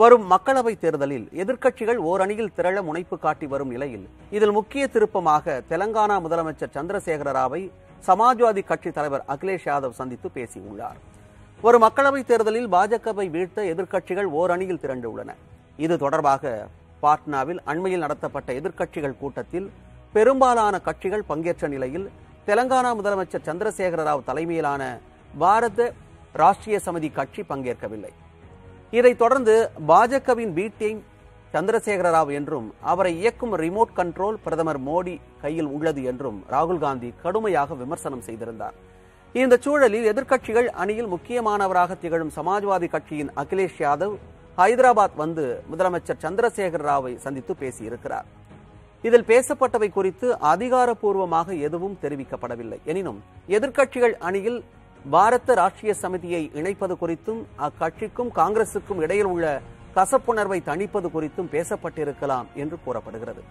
வரும் மக்களவைத் தேர்தலில் எதிர்க்கட்சிகள் ஓரணியில் திரள முனைப்பு காட்டி வரும் நிலையில் இதில் முக்கிய திருப்பமாக தெலங்கானா முதலமைச்சர் சந்திரசேகர ராவை சமாஜ்வாதி கட்சி தலைவர் அகிலேஷ் யாதவ் சந்தித்து பேசியுள்ளார். ஒரு மக்களவைத் தேர்தலில் பாஜகவை வீழ்த்த எதிர்க்கட்சிகள் ஓரணியில் திரண்டுள்ளன. இது தொடர்பாக பாட்னாவில் அண்மையில் நடத்தப்பட்ட எதிர்க்கட்சிகள் கூட்டத்தில் பெரும்பாலான கட்சிகள் பங்கேற்ற நிலையில் தெலங்கானா முதலமைச்சர் சந்திரசேகர ராவ் தலைமையிலான பாரத ராஷ்டிரிய சமிதி கட்சி பங்கேற்கவில்லை. இதைத் தொடர்ந்து பாஜகவின் பி டீம் சந்திரசேகர ராவ் என்றும் அவரை இயக்கும் ரிமோட் கண்ட்ரோல் பிரதமர் மோடி கையில் உள்ளது என்றும் ராகுல் காந்தி கடுமையாக விமர்சனம் செய்திருந்தார். இந்த சூழலில் எதிர்க்கட்சிகள் அணியில் முக்கியமானவராக திகழும் சமாஜ்வாதி கட்சியின் அகிலேஷ் யாதவ் ஹைதராபாத் வந்து முதலமைச்சர் சந்திரசேகர ராவை சந்தித்து பேசியிருக்கிறார். இதில் பேசப்பட்டவை குறித்து அதிகாரப்பூர்வமாக எதுவும் தெரிவிக்கப்படவில்லை. எனினும் எதிர்க்கட்சிகள் அணியில் பாரத ராஷ்டிரிய சமிதியை இணைப்பது குறித்தும் அக்கட்சிக்கும் காங்கிரசுக்கும் இடையில் உள்ள கசப்புணர்வை தணிப்பது குறித்தும் பேசப்பட்டிருக்கலாம் என்று கூறப்படுகிறது.